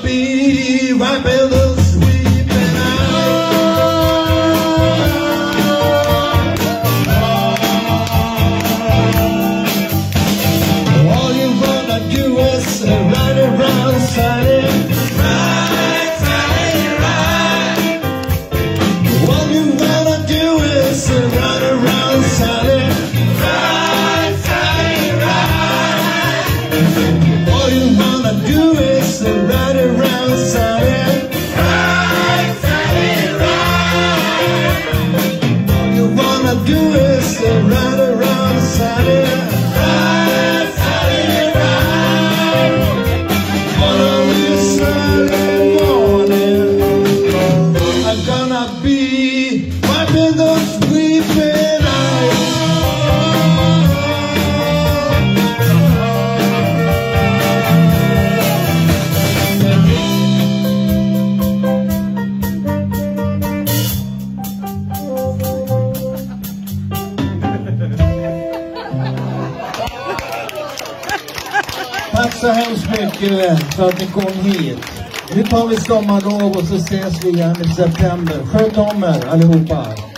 Be right below. do it. Tack så hemskt mycket för att ni kom hit. Nu tar vi sommarlov och så ses vi igen i september. Sköt om er allihopa.